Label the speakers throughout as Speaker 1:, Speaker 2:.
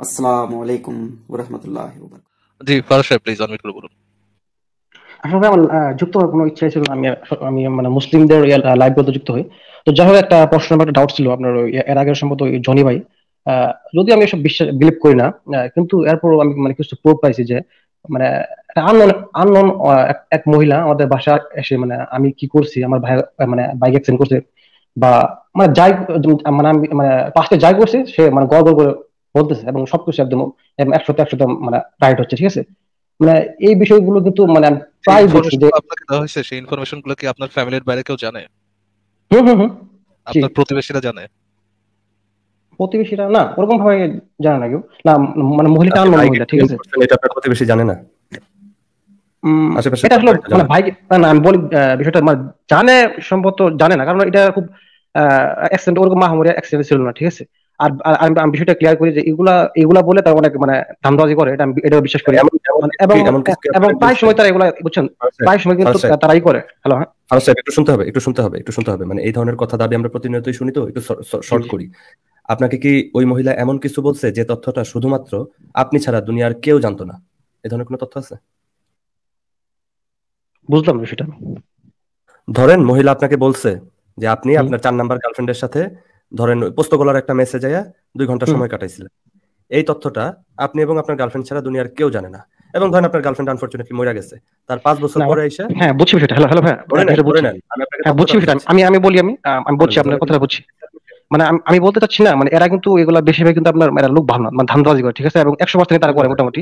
Speaker 1: আসসালামু আলাইকুম ওরহমতুল্লাহ
Speaker 2: জি ফারাজ সাহেব প্লিজ অনমিট করে বলুন।
Speaker 3: আসলে আমার যুক্ত হওয়ার কোনো ইচ্ছা ছিল আমি আমি মানে মুসলিমদের লাইভ বলতে যুক্ত হই। তো যাই হোক একটা প্রশ্ন একটা ডাউট ছিল আপনার এর আগে সম্ভবত জনি ভাই। যদি আমি এসব বিশ্বাস বিলিভ করি না কিন্তু এরপর আমি মানে কিছু প্রুফ পাইছি যে মানে আননোন আননোন এক মহিলা আমাদের বাসা এসে মানে আমি কি করছি আমার ভাই মানে বাইক অ্যাক্সিডেন্ট করছে বা মানে যাই মানে আমি মানে পাশে যাই করছি সে মানে গড় গড় করে বলতেছে এবং সবকিছু একদম একশোতে একশোতে মানে রাইট হচ্ছে ঠিক আছে? মানে এই বিষয়গুলো কিন্তু মানে প্রায় দেখছি যে
Speaker 2: আপনাকে দেওয়া হয়েছে সেই ইনফরমেশনগুলো কি আপনার ফ্যামিলির বাইরে কেউ জানে?
Speaker 3: হুম হুম হুম।
Speaker 2: আপনার প্রতিবেশীরা জানে?
Speaker 3: প্রতিবেশীরা না ওরকম ভাবে জানে না কেউ। না মানে মহিলাটা আনলো মহিলা ঠিক আছে?
Speaker 4: এটা আপনার প্রতিবেশী জানে না?
Speaker 3: এটা আসলে মানে ভাই না আমি বলি বিষয়টা মানে জানে সম্ভবত জানে না কারণ এটা খুব অ্যাক্সিডেন্ট ওরকম মাহমুরি অ্যাক্সিডেন্ট ছিল না ঠিক আছে? আর আমি বিষয়টা ক্লিয়ার করি যে এগুলা এগুলা বলে তারা অনেক মানে ধান্দাবাজি করে এটা এটা বিশ্বাস করি। এবং এবং প্রায় সময় তারা এগুলা বুঝছেন? প্রায় সময় কিন্তু তারাই করে। হ্যালো হ্যাঁ?
Speaker 4: একটু শুনতে হবে একটু শুনতে হবে একটু শুনতে হবে। মানে এই ধরনের কথা দাবি আমরা প্রতিনিয়তই শুনি তো একটু শর্ট করি। আপনাকে কি ওই মহিলা এমন কিছু বলছে যে তথ্যটা শুধুমাত্র আপনি ছাড়া দুনিয়ার কেউ জানতো না? এ ধরনের কোনো তথ্য আছে?
Speaker 3: বুঝলাম সেটা
Speaker 4: ধরেন মহিলা আপনাকে বলছে যে আপনি আপনার চার নাম্বার গার্লফ্রেন্ডের সাথে ধরেন পোস্তগোলার একটা মেসেজ আয়া দুই ঘণ্টা সময় কাটাইছিলেন। এই তথ্যটা আপনি এবং আপনার গার্লফ্রেন্ড ছাড়া দুনিয়ার কেউ জানে না। এবং ধরেন আপনার গার্লফ্রেন্ড আনফরচুনেটলি মরে গেছে। তার পাঁচ বছর পরে এসে
Speaker 3: হ্যাঁ বুঝছি সেটা হ্যালো হ্যালো হ্যাঁ বুঝছি সেটা আমি আমি বলি আমি আমি বলছি আপনার কথাটা বুঝছি। মানে আমি বলতে চাচ্ছি না মানে এরা কিন্তু এগুলা বেশিরভাগ কিন্তু আপনার এরা লোক ভালো মানে ধান্দাবাজি করে ঠিক আছে? এবং একশো পার্সেন্ট তারা করে মোটামুটি।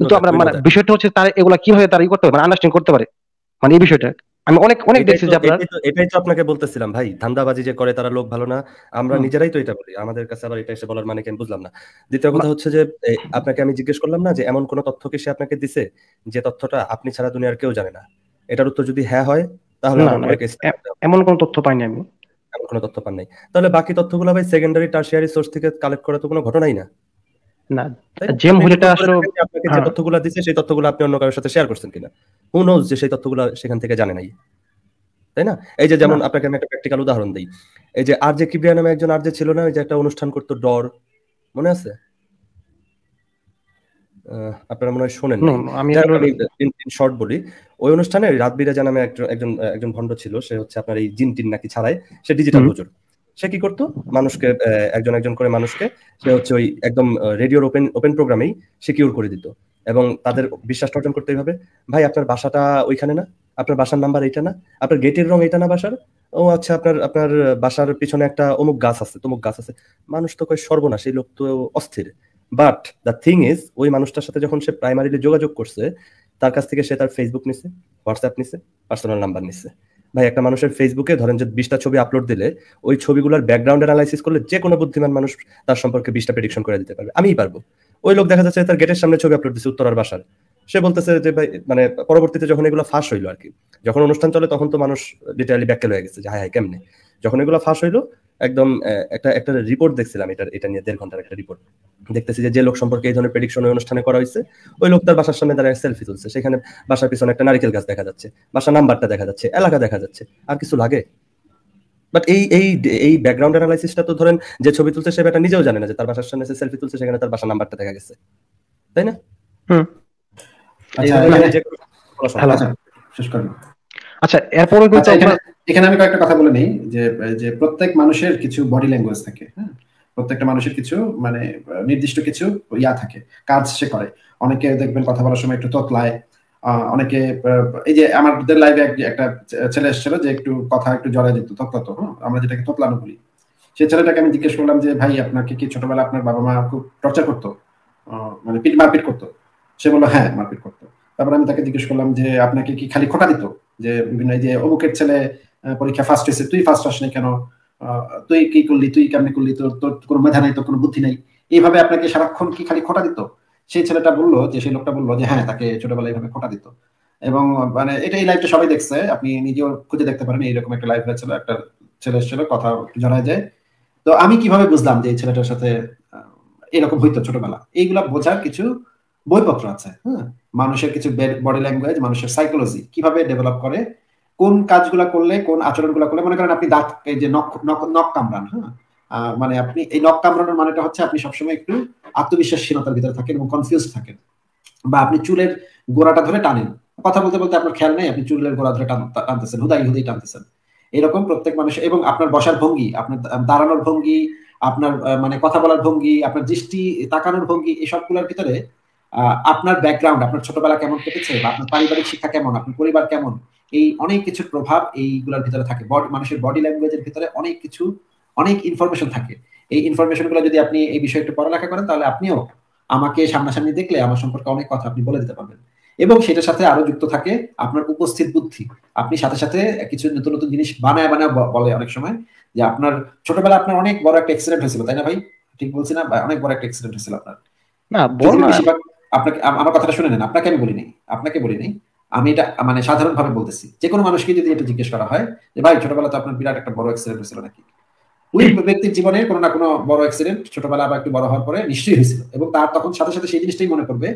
Speaker 3: কিন্তু আমরা মানে বিষয়টা হচ্ছে তারা এগুলা কীভাবে তারা ই করতে পারে মানে আন্ডারস্ট্যান্ড করতে পারে? মানে এই বিষয়টা। আমি অনেক অনেক দেখছি যে আপনার।
Speaker 4: এটাই তো আপনাকে বলতেছিলাম ভাই। ধান্দাবাজি যে করে তারা লোক ভালো না আমরা নিজেরাই তো এটা বলি। আমাদের কাছে আবার এটা এসে বলার মানে আমি বুঝলাম না। দ্বিতীয় কথা হচ্ছে যে আপনাকে আমি জিজ্ঞেস করলাম না যে এমন কোন তথ্য কি সে আপনাকে দিছে? যে তথ্যটা আপনি ছাড়া দুনিয়ার কেউ জানে না। এটার উত্তর যদি হ্যাঁ হয় তাহলে
Speaker 3: এমন কোন তথ্য পাইনি আমি।
Speaker 4: এমন কোনো তথ্য পান নাই। তাহলে বাকি তথ্যগুলো ভাই সেকেন্ডারি টার্সিয়ারি সোর্স থেকে কালেক্ট করা তো কোনো ঘটনাই না।
Speaker 3: না যে মহিলাটা আসলে
Speaker 4: আপনাকে যে তথ্যগুলো দিছে সেই তথ্যগুলো আপনি অন্য কারোর সাথে শেয়ার করছেন কিনা? হু নোজ যে সেই তথ্যগুলো সেখান থেকে জানে নাই? তাই না? এই যে যেমন আপনাকে আমি একটা প্র্যাকটিক্যাল উদাহরণ দিই। এই যে আর যে কিবরিয়া নামে একজন আর যে ছিল না ওই যে একটা অনুষ্ঠান করতো ডর মনে আছে? আপনারা মনে হয় শোনেন আমি শর্ট বলি। ওই অনুষ্ঠানে রাত বিরাজা নামে একজন একজন একজন ভণ্ড ছিল সে হচ্ছে আপনার এই জিন টিন নাকি ছাড়াই সে ডিজিটাল হুজুর। সে কি করতো? মানুষকে একজন একজন করে মানুষকে সে হচ্ছে ওই একদম রেডিওর ওপেন ওপেন প্রোগ্রামেই সিকিউর করে দিত। এবং তাদের বিশ্বাস অর্জন করতে এইভাবে, ভাই, আপনার বাসাটা ওইখানে না? আপনার বাসার নাম্বার এইটা না? আপনার গেটের রং এইটা না বাসার? ও আচ্ছা আপনার আপনার বাসার পিছনে একটা অমুক গাছ আছে, তমুক গাছ আছে। মানুষ তো কয় সর্বনাশ, এই লোক তো অস্থির। বাট দ্য থিং ইজ ওই মানুষটার সাথে যখন সে প্রাইমারিলি যোগাযোগ করছে, তার কাছ থেকে সে তার ফেসবুক নিছে হোয়াটসঅ্যাপ নিছে পার্সোনাল নাম্বার নিছে। ভাই, একটা মানুষের ফেসবুকে ধরেন যে বিশটা ছবি আপলোড দিলে, ওই ছবিগুলোর ব্যাকগ্রাউন্ড অ্যানালাইসিস করলে যে কোনো বুদ্ধিমান মানুষ তার সম্পর্কে বিশটা প্রেডিকশন করে দিতে পারবে। আমিই পারব। ওই লোক দেখা যাচ্ছে তার গেটের সামনে ছবি আপলোড দিচ্ছে উত্তরার বাসার। সে বলতেছে যে, ভাই মানে পরবর্তীতে যখন এগুলো ফাঁস হইল আর কি যখন অনুষ্ঠান চলে তখন তো মানুষ ডিটেইলি ব্যাকেল হয়ে গেছে যে হাই হাই কেমনে? যখন এগুলো ফাঁস হইল একদম একটা একটা রিপোর্ট দেখছিলাম এটা এটা নিয়ে দেড় ঘণ্টার একটা রিপোর্ট দেখতেছি যে যে লোক সম্পর্কে এই ধরনের প্রেডিকশন অনুষ্ঠানে করা হয়েছে ওই লোক তার বাসার সামনে দাঁড়িয়ে সেলফি তুলছে। সেখানে বাসার পিছনে একটা নারিকেল গাছ দেখা যাচ্ছে বাসার নাম্বারটা দেখা যাচ্ছে এলাকা দেখা যাচ্ছে আর কিছু লাগে? বাট এই এই এই ব্যাকগ্রাউন্ড অ্যানালাইসিসটা তো ধরেন যে ছবি তুলছে সে ব্যাটা নিজেও জানে না যে তার বাসার সামনে সে সেলফি তুলছে সেখানে তার বাসার নাম্বারটা দেখা গেছে। তাই না?
Speaker 3: হুম।
Speaker 5: আচ্ছা, আচ্ছা
Speaker 3: এরপরে
Speaker 5: আচ্ছা, এখানে আমি কয়েকটা কথা বলে নেই, যে যে প্রত্যেক মানুষের কিছু বডি ল্যাঙ্গুয়েজ থাকে হ্যাঁ? প্রত্যেকটা মানুষের কিছু মানে নির্দিষ্ট কিছু ইয়া থাকে, কাজ সে করে। অনেকে দেখবেন কথা বলার সময় একটু ততলায় অনেকে এই যে আমাদের লাইভে একটা ছেলে এসেছিল যে একটু কথা একটু জড়ায় যেত, ততলাতো হ্যাঁ? আমরা যেটাকে ততলানো বলি। সেই ছেলেটাকে আমি জিজ্ঞেস করলাম যে, ভাই, আপনাকে কি ছোটবেলা আপনার বাবা মা খুব টর্চার করতো? মানে পিট মারপিট করতো? সে বলল হ্যাঁ মারপিট করতো। তারপর আমি তাকে জিজ্ঞেস করলাম যে, আপনাকে কি খালি খোটা দিত? যে, বিভিন্ন যে অমুকের ছেলে পরীক্ষা ফার্স্ট হয়েছে তুই ফার্স্ট আসনি কেন? তুই কি করলি? তুই কেমনি করলি? তোর তোর কোনো মেধা নেই, তোর কোনো বুদ্ধি নেই। এইভাবে আপনাকে সারাক্ষণ কি খালি খোটা দিত? সেই ছেলেটা বলল, যে সেই লোকটা বলল যে হ্যাঁ তাকে ছোটবেলায় এইভাবে খোটা দিত। এবং মানে এটা এই লাইভটা সবাই দেখছে। আপনি নিজেও খুঁজে দেখতে পারেন, এইরকম একটা লাইভ হয়েছিল, একটা ছেলে ছিল কথা জানা যায়। তো আমি কীভাবে বুঝলাম যে এই ছেলেটার সাথে এরকম হইতো ছোটবেলা? এইগুলা বোঝার কিছু বইপত্র আছে হ্যাঁ? মানুষের কিছু বডি ল্যাঙ্গুয়েজ মানুষের সাইকোলজি কীভাবে ডেভেলপ করে কোন কাজগুলা করলে, কোন আচরণগুলো করলে, মনে করেন আপনি দাঁত, এই যে নখ কামড়ান হ্যাঁ? মানে আপনি এই নখ কামড়ানোর মানেটা হচ্ছে আপনি সবসময় একটু আত্মবিশ্বাসহীনতার ভিতরে থাকেন এবং কনফিউজ থাকেন বা আপনি চুলের গোড়াটা ধরে টানেন। কথা বলতে বলতে আপনার খেয়াল নেই, আপনি চুলের গোড়া ধরে টানতেছেন, হুদাই হুদাই টানতেছেন। এরকম প্রত্যেক মানুষ এবং আপনার বসার ভঙ্গি, আপনার দাঁড়ানোর ভঙ্গি, আপনার মানে কথা বলার ভঙ্গি, আপনার দৃষ্টি তাকানোর ভঙ্গি এই সবগুলোর ভিতরে আপনার ব্যাকগ্রাউন্ড আপনার ছোটবেলা কেমন কেটেছে বা আপনার পারিবারিক শিক্ষা কেমন আপনার পরিবার কেমন এই অনেক কিছুর প্রভাব এইগুলোর ভিতরে থাকে। মানুষের বডি ল্যাঙ্গুয়েজের ভিতরে অনেক কিছু অনেক ইনফরমেশন থাকে। এই ইনফরমেশনগুলো যদি আপনি এই বিষয়ে একটু পড়ালেখা করেন তাহলে আপনিও আমাকে সামনাসামনি দেখলে আমার সম্পর্কে অনেক কথা আপনি বলে দিতে পারবেন। এবং সেটার সাথে আরও যুক্ত থাকে আপনার উপস্থিত বুদ্ধি। আপনি সাথে সাথে কিছু নতুন নতুন জিনিস বানায় বানায় বলে অনেক সময় যে আপনার ছোটবেলা আপনার অনেক বড় একটা অ্যাক্সিডেন্ট হয়েছিল তাই না ভাই? ঠিক বলছি না? অনেক বড় একটা অ্যাক্সিডেন্ট হয়েছিল আপনার।
Speaker 3: না বড়
Speaker 5: আপনাকে আমার কথাটা শুনে নেন। আপনাকে আমি বলি নাই। আপনাকে বলি নাই। আমি এটা মানে সাধারণভাবে বলতেছি। যে কোনো মানুষকে যদি এটা জিজ্ঞেস করা হয় যে, ভাই, ছোটবেলা তো আপনার বিরাট একটা বড় অ্যাক্সিডেন্ট হয়েছিল নাকি? ওই ব্যক্তির জীবনে কোনো না কোনো বড় অ্যাক্সিডেন্ট ছোটবেলা বা একটু বড় হওয়ার পরে নিশ্চয়ই হয়েছিল। এবং তার তখন সাথে সাথে সেই জিনিসটাই মনে করবে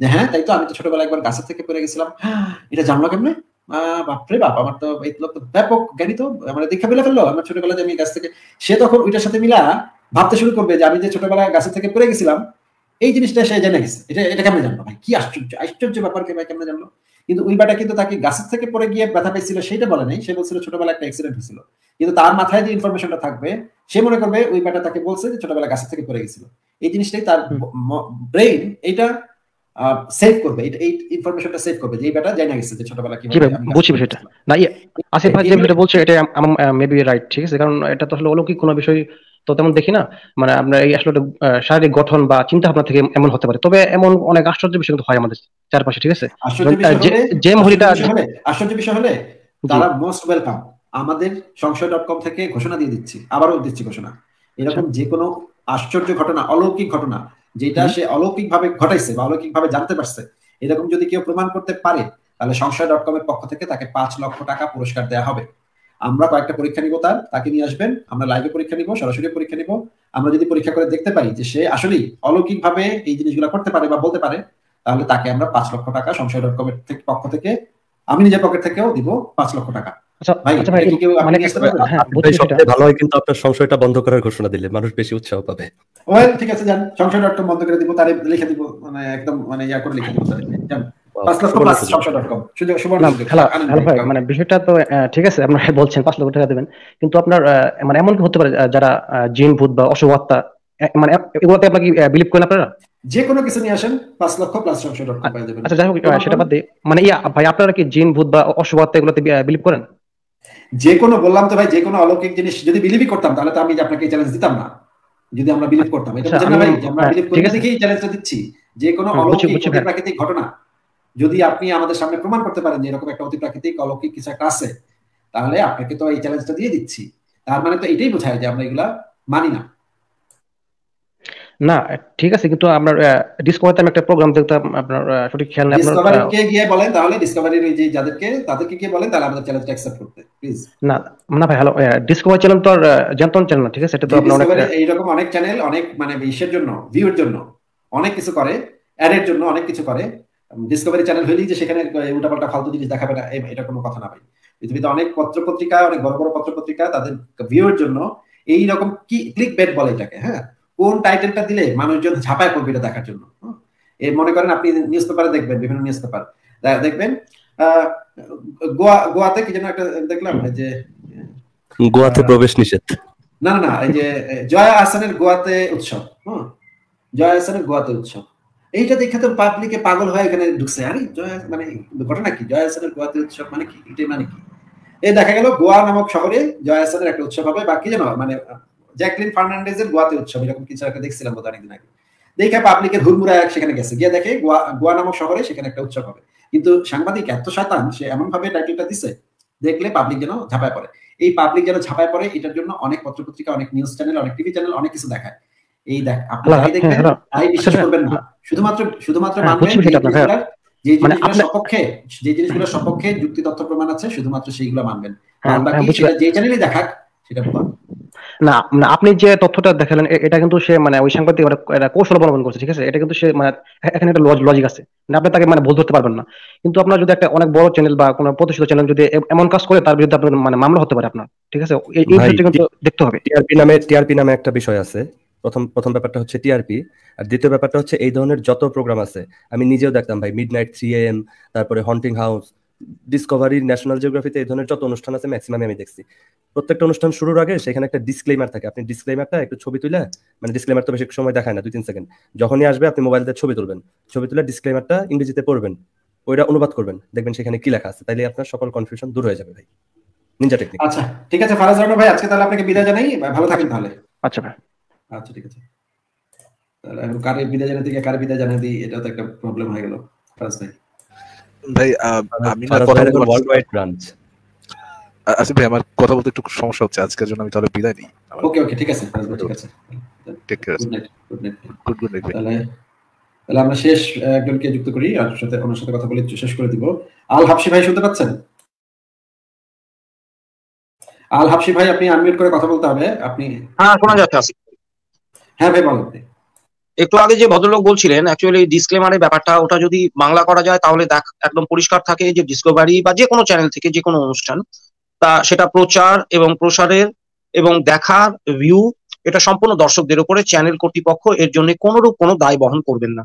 Speaker 5: যে হ্যাঁ তাই তো, আমি তো ছোটবেলা একবার গাছের থেকে পড়ে গেছিলাম। এটা জানলো কেমনে? বাপরে বাপ, আমার তো এই তো ব্যাপক জ্ঞানী তো আমার দেখা পেলে ফেলল। আমার ছোটবেলা যে আমি গাছ থেকে সে তখন ওইটার সাথে মিলা ভাবতে শুরু করবে যে, আমি যে ছোটবেলায় গাছের থেকে পড়ে গেছিলাম এই জিনিসটা সে জেনে গেছে। এটা এটা কেমন জানলো ভাই? কি আশ্চর্য আশ্চর্য ব্যাপারকে ভাই কেমন জানলো? কিন্তু ওই ব্যাটা কিন্তু তাকে গাছের থেকে পড়ে গিয়ে ব্যথা পেয়েছিল সেটা বলে নাই। সে বলছিল ছোটবেলা একটা অ্যাক্সিডেন্ট হয়েছিল। কিন্তু তার মাথায় যে ইনফরমেশনটা থাকবে সে মনে করবে ওই ব্যাটা তাকে বলছে যে ছোটবেলা গাছের থেকে পড়ে গেছিল। এই জিনিসটাই তার ব্রেইন এটা সেভ করবে। এই ইনফরমেশনটা সেভ করবে যে এই ব্যাটা জানা গেছে যে ছোটবেলা কি
Speaker 3: বুঝি বিষয়টা না আসিফ ভাই যেটা বলছে এটা মেবি রাইট ঠিক আছে? কারণ এটা তো আসলে অলৌকিক কোনো বিষয় তো তেমন দেখি না। মানে আপনার এই আসলে শারীরিক গঠন বা চিন্তা ভাবনা থেকে এমন হতে পারে। তবে এমন অনেক আশ্চর্য বিষয় কিন্তু হয় আমাদের চারপাশে ঠিক আছে?
Speaker 5: যে মহিলাটা আশ্চর্য বিষয় হলে তারা মোস্ট ওয়েলকাম আমাদের সংশয় ডট কম থেকে ঘোষণা দিয়ে দিচ্ছি। আবারও দিচ্ছি ঘোষণা। এরকম যে কোনো আশ্চর্য ঘটনা অলৌকিক ঘটনা যেটা সে অলৌকিক ভাবে ঘটাইছে বা অলৌকিক ভাবে জানতে পারছে এরকম যদি কেউ প্রমাণ করতে পারে তাহলে সংশয় ডট কম এর পক্ষ থেকে তাকে পাঁচ লক্ষ টাকা পুরস্কার দেওয়া হবে। আমরা কয়েকটা পরীক্ষা নিব তার তাকে নিয়ে আসবেন আমরা লাইভে পরীক্ষা নিব সরাসরি পরীক্ষা নিব। আমরা যদি পরীক্ষা করে দেখতে পাই যে সে আসলেই অলৌকিক ভাবে এই জিনিসগুলো করতে পারে বা বলতে পারে তাহলে তাকে আমরা পাঁচ লক্ষ টাকা সংশয় ডট কম এর পক্ষ থেকে আমি নিজের পকেট থেকেও দিব পাঁচ লক্ষ টাকা।
Speaker 3: আচ্ছা, আচ্ছা
Speaker 4: মানে হ্যাঁ, ভালো হয় কিন্তু আপনার সংশয়টা বন্ধ করার ঘোষণা দিলে মানুষ বেশি উৎসাহ পাবে।
Speaker 5: ওয়েল ঠিক আছে যান। সংশয় ডট কম বন্ধ করে দিব তারে লিখে দিব মানে একদম মানে ইয়া করে লিখে দিব যান।
Speaker 3: মানে বিষয়টা তো ঠিক আছে আপনার বলছেন পাঁচ লক্ষ টাকা দেবেন। কিন্তু আপনার মানে এমন কি হতে পারে যারা জিন ভূত বা অশুভ আত্মা মানে এগুলোতে আপনার কি বিলিভ করেন আপনারা?
Speaker 5: যে কোনো কিছু নিয়ে আসেন পাঁচ লক্ষ প্লাস সংশয়
Speaker 3: আচ্ছা যাই হোক সেটা বাদ দিয়ে মানে ইয়া ভাই আপনারা কি জিন ভূত বা অশুভ আত্মা এগুলোতে বিলিভ করেন?
Speaker 5: যে কোনো বললাম তো ভাই যে কোনো অলৌকিক জিনিস যদি বিলিভই করতাম তাহলে তো আমি আপনাকে চ্যালেঞ্জ দিতাম না। যদি আমরা বিলিভ করতাম এটা বুঝেন না ভাই আমরা বিলিভ করি দেখেই চ্যালেঞ্জটা দিচ্ছি। যে কোনো অলৌকিক প্রাকৃতিক ঘটনা যদি আপনি আমাদের সামনে প্রমাণ করতে পারেন যে এরকম একটা অতি প্রাকৃতিক অলৌকিক কিছু একটা আছে তাহলে আপনাকে তো এই চ্যালেঞ্জটা দিয়ে দিচ্ছি। তার মানে তো এটাই বোঝায় যে আমরা এগুলা মানি না।
Speaker 3: না ঠিক আছে কিন্তু আপনার ডিসকভারিতে আমি একটা প্রোগ্রাম দেখতাম আপনার সঠিক খেয়াল নেই
Speaker 5: আপনার ডিসকভারিকে গিয়ে বলেন তাহলে ডিসকভারির ওই যে যাদেরকে তাদেরকে গিয়ে বলেন তাহলে আমাদের চ্যালেঞ্জটা অ্যাকসেপ্ট করতে প্লিজ
Speaker 3: না না ভাই হ্যালো ডিসকভারি চ্যানেল তো আর জানতন চ্যানেল না ঠিক আছে? এটা তো আপনার অনেক
Speaker 5: এইরকম অনেক চ্যানেল অনেক মানে বিশ্বের জন্য ভিউর জন্য অনেক কিছু করে অ্যাডের জন্য অনেক কিছু করে ডিসকভারি চ্যানেল হইলেই যে সেখানে উল্টাপাল্টা ফালতু জিনিস দেখাবে না এটা কোনো কথা না ভাই। পৃথিবীতে অনেক পত্র পত্রিকা অনেক বড় বড় পত্র পত্রিকা তাদের ভিউর জন্য এই রকম কি ক্লিক বেট বলে এটাকে হ্যাঁ? কোন টাইটেলটা দিলে মানুষজন ঝাঁপায় পড়বে এটা দেখার জন্য এই মনে করেন আপনি নিউজ পেপারে দেখবেন বিভিন্ন নিউজ পেপার দেখবেন গোয়া গোয়াতে কি যেন একটা দেখলাম যে
Speaker 4: গোয়াতে প্রবেশ নিষেধ।
Speaker 5: না না না এই যে জয়া আহসানের গোয়াতে উৎসব হ্যাঁ জয়া আহসানের গোয়াতে উৎসব। এইটা দেখে তো পাবলিকে পাগল হয়ে এখানে ঢুকছে। আরে, জয়া মানে ঘটনা কি? জয়া আহসানের গোয়াতে উৎসব মানে কি? এটাই মানে কি? এই দেখা গেল গোয়া নামক শহরে জয়া আহসানের একটা উৎসব হবে। বাকি যেন মানে জ্যাকলিন ফার্নান্ডেজের গোয়াতে উৎসব, এরকম কিছু একটা দেখছিলাম বোধ অনেকদিন আগে। দেখে পাবলিকে হুড়মুড়া সেখানে গেছে। গিয়ে দেখে গোয়া গোয়া নামক শহরে সেখানে একটা উৎসব হবে। কিন্তু সাংবাদিক এত শতান সে এমন ভাবে টাইটেলটা দিছে, দেখলে পাবলিক যেন ঝাঁপায় পড়ে। এই পাবলিক যেন ঝাঁপায় পড়ে, এটার জন্য অনেক পত্রপত্রিকা, অনেক নিউজ চ্যানেল অনেক টিভি চ্যানেল অনেক কিছু দেখায়। এই দেখ আপনারা দেখবেন তাই বিশ্বাস করবেন না। শুধুমাত্র শুধুমাত্র মানবেন যে জিনিসগুলোর সপক্ষে যে জিনিসগুলোর সপক্ষে যুক্তি তথ্য প্রমাণ আছে শুধুমাত্র সেইগুলো মানবেন। যে চ্যানেলই দেখাক সেটা
Speaker 3: না মানে আপনি যে তথ্যটা দেখালেন এটা কিন্তু সে মানে ওই সাংবাদিক কৌশল অবলম্বন করছে ঠিক আছে? এটা কিন্তু সে মানে এখানে একটা লজিক আছে। মানে আপনি তাকে মানে ভুল ধরতে পারবেন না। কিন্তু আপনার যদি একটা অনেক বড় চ্যানেল বা কোনো প্রতিষ্ঠিত চ্যানেল যদি এমন কাজ করে তার বিরুদ্ধে আপনার মানে মামলা হতে পারে আপনার ঠিক আছে? এই এই কিন্তু দেখতে হবে।
Speaker 4: টিআরপি নামে টিআরপি নামে একটা বিষয় আছে। প্রথম প্রথম ব্যাপারটা হচ্ছে টিআরপি আর দ্বিতীয় ব্যাপারটা হচ্ছে এই ধরনের যত প্রোগ্রাম আছে আমি নিজেও দেখতাম ভাই মিড নাইট থ্রি এম তারপরে হন্টিং হাউস ডিসকভারি ন্যাশনাল জিওগ্রাফিতে এই ধরনের যত অনুষ্ঠান আছে ম্যাক্সিমাম আমি দেখছি। প্রত্যেকটা অনুষ্ঠান শুরুর আগে সেখানে একটা ডিসক্লেমার থাকে। আপনি ডিসক্লেমারটা একটু ছবি তুলে মানে ডিসক্লেমার তো বেশি সময় দেখায় না দুই তিন সেকেন্ড যখনই আসবে আপনি মোবাইল দিয়ে ছবি তুলবেন। ছবি তুলে ডিসক্লেমারটা ইংরেজিতে পড়বেন। ওইটা অনুবাদ করবেন। দেখবেন সেখানে কি লেখা আছে। তাইলে আপনার সকল কনফিউশন দূর হয়ে যাবে ভাই। নিনজা টেকনিক
Speaker 5: আচ্ছা ঠিক আছে ফারাজ রহমান ভাই আজকে তাহলে আপনাকে বিদায় জানাই। ভালো থাকেন তাহলে।
Speaker 3: আচ্ছা ভাই।
Speaker 5: আচ্ছা ঠিক আছে। তাহলে এখন কারে বিদায় জানাতে গিয়ে কারে বিদায় জানাতে দিই? এটা তো একটা প্রবলেম হয়ে গেল। ফারাজ ভাই।
Speaker 2: ভাই আমি না কথা বলতে
Speaker 4: ওয়ার্ল্ড ওয়াইড ব্রাঞ্চ
Speaker 2: আসিফ ভাই আমার কথা বলতে একটু সমস্যা হচ্ছে। আজকের জন্য আমি তাহলে বিদায় নিই।
Speaker 5: ওকে ওকে ঠিক আছে। ফারাজ ঠিক আছে।
Speaker 2: Take care
Speaker 5: good night good
Speaker 2: good night
Speaker 5: তাহলে তাহলে আমরা শেষ একজনকে যুক্ত করি আর সাথে ওনার সাথে কথা বলে শেষ করে দিব। আল হাফসি ভাই শুনতে পাচ্ছেন? আল হাফসি ভাই আপনি আনমিউট করে কথা বলতে হবে। আপনি
Speaker 6: হ্যাঁ শোনা যাচ্ছে আসিফ
Speaker 5: হ্যাঁ ভাই আপনি।
Speaker 6: একটু আগে যে ভদ্রলোক বলছিলেন অ্যাকচুয়ালি ডিসক্লেমারের ব্যাপারটা ওটা যদি বাংলা করা যায় তাহলে দেখ একদম পরিষ্কার থাকে যে ডিসকভারি বা যে কোনো চ্যানেল থেকে যে কোনো অনুষ্ঠান তা সেটা প্রচার এবং প্রসারের এবং দেখার ভিউ এটা সম্পূর্ণ দর্শকদের উপরে চ্যানেল কর্তৃপক্ষ এর জন্য কোনোরূপ কোনো দায় বহন করবেন না